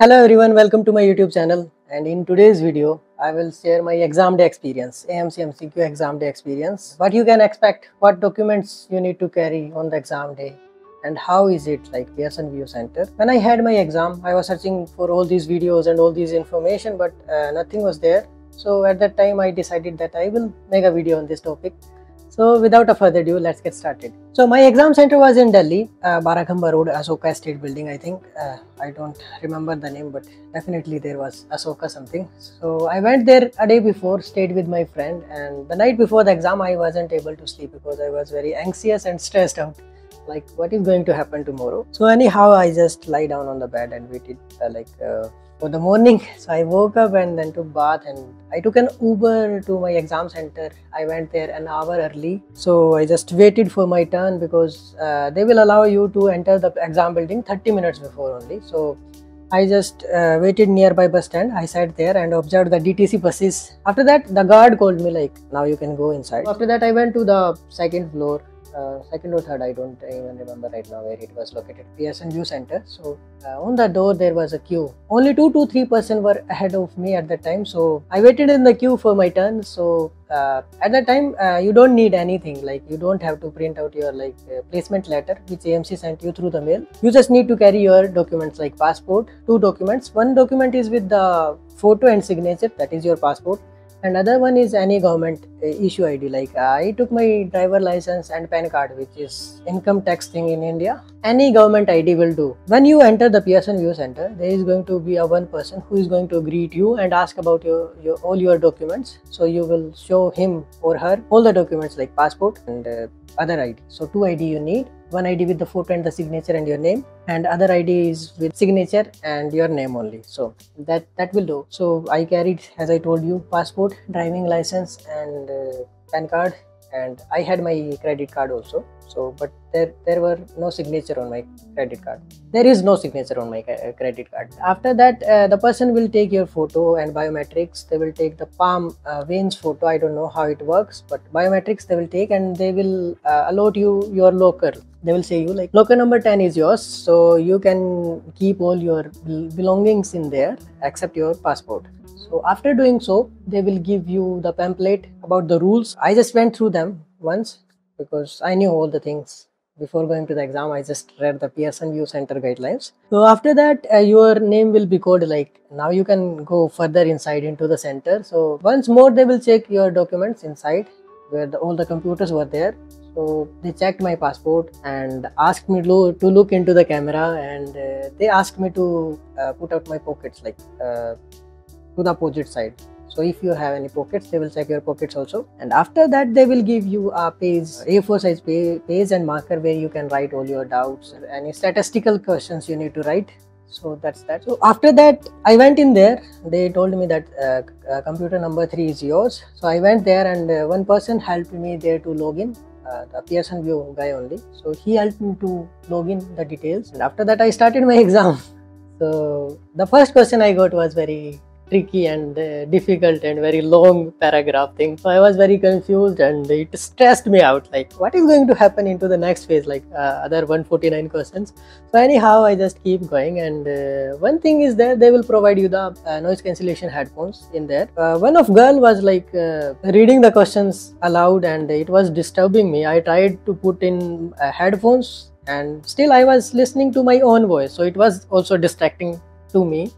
Hello everyone, welcome to my YouTube channel. And in today's video, I will share my exam day experience, AMC MCQ exam day experience. What you can expect, what documents you need to carry on the exam day, and how is it like Pearson VUE Center. When I had my exam, I was searching for all these videos and all these information, but uh, nothing was there. So at that time, I decided that I will make a video on this topic. So without a further ado, let's get started. So my exam center was in Delhi, uh, Barakhamba Road, Ashoka Estate Building. I think uh, I don't remember the name, but definitely there was Ashoka something. So I went there a day before, stayed with my friend, and the night before the exam, I wasn't able to sleep because I was very anxious and stressed out. Like what is going to happen tomorrow? So anyhow, I just lie down on the bed and waited uh, like uh, for the morning. So I woke up and then took bath and I took an Uber to my exam center. I went there an hour early. So I just waited for my turn because uh, they will allow you to enter the exam building 30 minutes before only. So I just uh, waited nearby bus stand. I sat there and observed the DTC buses. After that, the guard called me like, now you can go inside. After that, I went to the second floor uh, second or third, I don't even remember right now where it was located. VUE Center. So uh, on the door there was a queue. Only two to three person were ahead of me at that time. So I waited in the queue for my turn. So uh, at that time uh, you don't need anything like you don't have to print out your like uh, placement letter which AMC sent you through the mail. You just need to carry your documents like passport, two documents. One document is with the photo and signature that is your passport another one is any government uh, issue id like uh, i took my driver license and pan card which is income tax thing in india. Any government id will do. When you enter the pearson VUE center there is going to be a one person who is going to greet you and ask about your, your all your documents. So you will show him or her all the documents like passport and uh, other id so two id you need one id with the photo and the signature and your name and other id is with signature and your name only. So that that will do. So i carried as i told you passport driving license and uh, pan card and i had my credit card also. So but there there were no signature on my credit card. There is no signature on my uh, credit card. After that uh, the person will take your photo and biometrics. They will take the palm uh, veins photo. I don't know how it works but biometrics they will take and they will uh, allot you your locker they will say you like locker number 10 is yours so you can keep all your belongings in there except your passport. So after doing so they will give you the pamphlet about the rules. I just went through them once because i knew all the things. Before going to the exam i just read the pearson VUE center guidelines. So after that uh, your name will be called like now you can go further inside into the center. So once more they will check your documents inside where the, all the computers were there. So they checked my passport and asked me to, to look into the camera and uh, they asked me to uh, put out my pockets like uh, to the opposite side. So if you have any pockets they will check your pockets also. And after that they will give you a page a4 size page and marker where you can write all your doubts any statistical questions you need to write so that's that so after that i went in there they told me that uh, uh, computer number three is yours so i went there and uh, one person helped me there to log in uh, the Pearson VUE guy only. So he helped me to log in the details. And after that, I started my exam. So the first question I got was very tricky and uh, difficult and very long paragraph thing. So i was very confused and it stressed me out like what is going to happen into the next phase like uh, other 149 questions. So anyhow i just keep going and uh, one thing is that they will provide you the uh, noise cancellation headphones in there. Uh, one of girl was like uh, reading the questions aloud and it was disturbing me. I tried to put in headphones and still i was listening to my own voice. So it was also distracting to me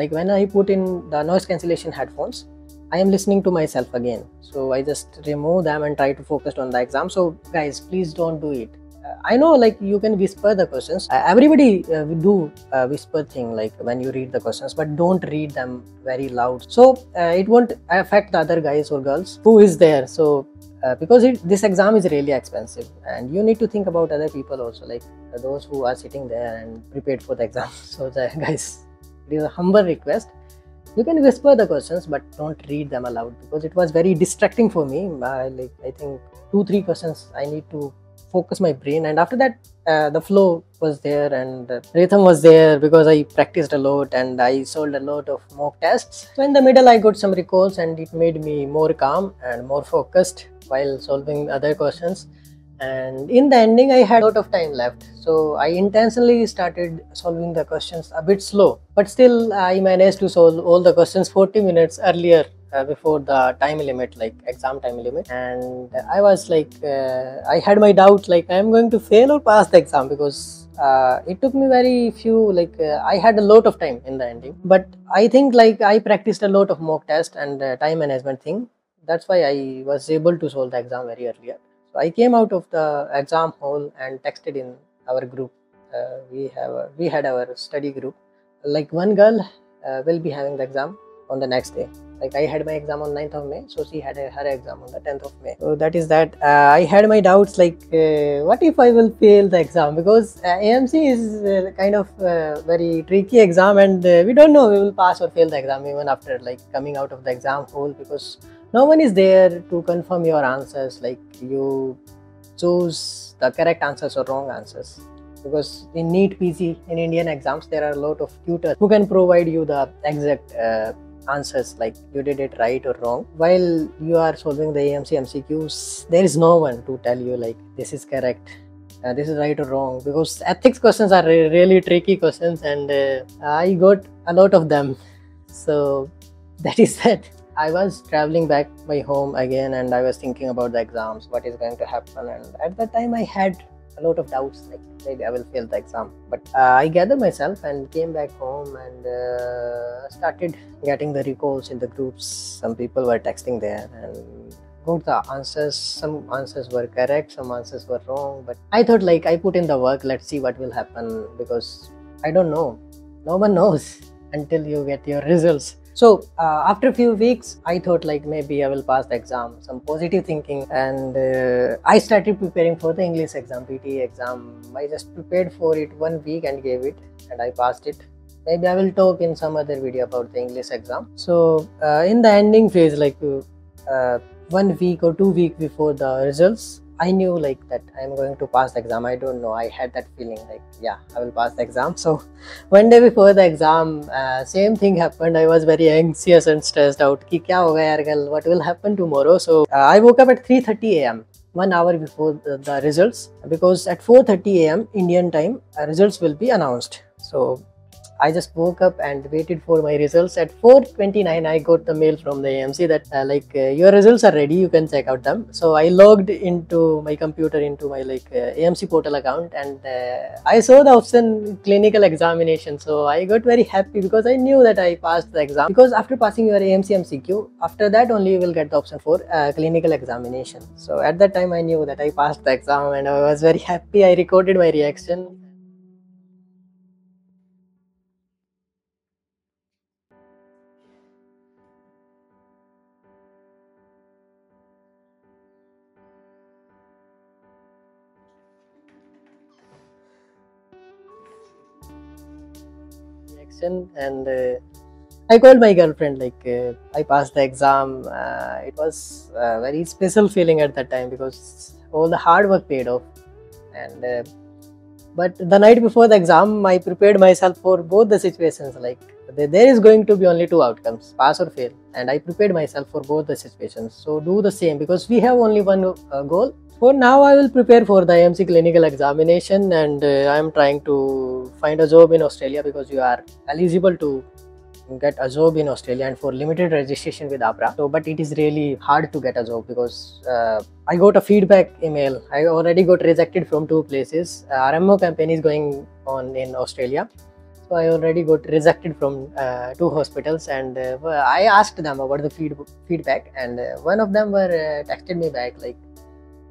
like when i put in the noise cancellation headphones i am listening to myself again. So i just remove them and try to focus on the exam. So guys please don't do it. Uh, i know like you can whisper the questions. Uh, everybody uh, do uh, whisper thing like when you read the questions but don't read them very loud. So uh, it won't affect the other guys or girls who is there. So uh, because it, this exam is really expensive and you need to think about other people also like those who are sitting there and prepared for the exam. So the guys it is a humble request. You can whisper the questions but don't read them aloud because it was very distracting for me. I, like i think two three questions i need to focus my brain and after that uh, the flow was there and uh, rhythm was there because i practiced a lot and i solved a lot of mock tests. So in the middle i got some recalls and it made me more calm and more focused while solving other questions and in the ending i had a lot of time left. So i intentionally started solving the questions a bit slow but still i managed to solve all the questions 40 minutes earlier uh, before the time limit like exam time limit. And i was like uh, i had my doubt like i'm going to fail or pass the exam because uh, it took me very few like uh, i had a lot of time in the ending. But i think like i practiced a lot of mock test and uh, time management thing. That's why i was able to solve the exam very earlier I came out of the exam hall and texted in our group. Uh, we have a, we had our study group. Like one girl uh, will be having the exam on the next day. Like I had my exam on 9th of May, so she had a, her exam on the 10th of May. So that is that. Uh, I had my doubts like, uh, what if I will fail the exam? Because uh, AMC is uh, kind of very tricky exam, and we don't know we will pass or fail the exam even after like coming out of the exam hall because no one is there to confirm your answers like you choose the correct answers or wrong answers. Because in NEET PG in Indian exams there are a lot of tutors who can provide you the exact uh, answers like you did it right or wrong. While you are solving the AMC MCQs there is no one to tell you like this is correct uh, this is right or wrong. Because ethics questions are re really tricky questions and uh, I got a lot of them. So that is that I was traveling back my home again and I was thinking about the exams, what is going to happen. And at that time, I had a lot of doubts like maybe I will fail the exam. But uh, I gathered myself and came back home and uh, started getting the recalls in the groups. Some people were texting there and got the answers. Some answers were correct, some answers were wrong. But I thought like I put in the work, let's see what will happen because I don't know. No one knows until you get your results so uh, after a few weeks i thought like maybe i will pass the exam some positive thinking and uh, i started preparing for the english exam pt exam. I just prepared for it one week and gave it and i passed it. Maybe i will talk in some other video about the english exam. So uh, in the ending phase like uh, one week or two week before the results I knew like that I'm going to pass the exam. I don't know. I had that feeling like, yeah, I will pass the exam. So one day before the exam, uh, same thing happened. I was very anxious and stressed out. Ki kya hoga yaar, what will happen tomorrow? So uh, I woke up at 3:30 a.m. one hour before the, the, results because at 4:30 a.m. Indian time, uh, results will be announced. So I just woke up and waited for my results. At 4:29, I got the mail from the AMC that uh, like uh, your results are ready. You can check out them. So I logged into my computer into my like uh, AMC portal account and uh, I saw the option clinical examination. So I got very happy because I knew that I passed the exam. Because after passing your AMC MCQ, after that only you will get the option for uh, clinical examination. So at that time I knew that I passed the exam and I was very happy. I recorded my reaction and uh, I called my girlfriend like uh, I passed the exam. Uh, it was a very special feeling at that time because all the hard work paid off. And uh, but the night before the exam, I prepared myself for both the situations. Like there is going to be only two outcomes, pass or fail, and I prepared myself for both the situations. So do the same because we have only one uh, goal for now, I will prepare for the AMC clinical examination and uh, I am trying to find a job in Australia because you are eligible to get a job in Australia and for limited registration with AHPRA. So, but it is really hard to get a job because uh, I got a feedback email. I already got rejected from two places. Uh, RMO campaign is going on in Australia. So I already got rejected from uh, two hospitals and uh, I asked them about the feed feedback and uh, one of them were uh, texted me back like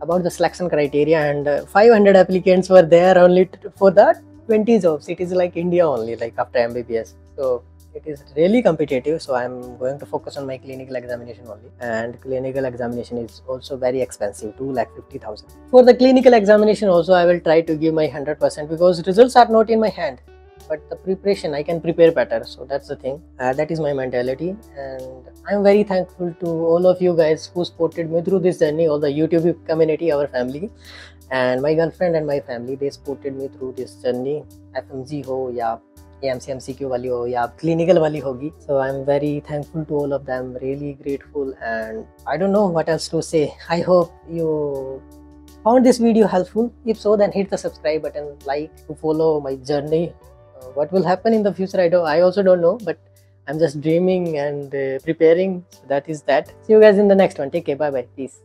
about the selection criteria and uh, 500 applicants were there only for the 20 jobs. It is like india only like after mbbs so it is really competitive. So i'm going to focus on my clinical examination only. And clinical examination is also very expensive 2 lakh 50000 for the clinical examination also i will try to give my 100% because results are not in my hand but the preparation i can prepare better. So that's the thing. Uh, that is my mentality. And i'm very thankful to all of you guys who supported me through this journey all the youtube community our family and my girlfriend and my family. They supported me through this journey. Fmg ho ya AMC MCQ wali ho ya clinical wali hogi. So I'm very thankful to all of them. Really grateful. And I don't know what else to say. I hope you Found this video helpful? If so, then hit the subscribe button, like to follow my journey. Uh, what will happen in the future, I don't. I also don't know, but I'm just dreaming and uh, preparing. So that is that. See you guys in the next one. Take care. Bye bye. Peace.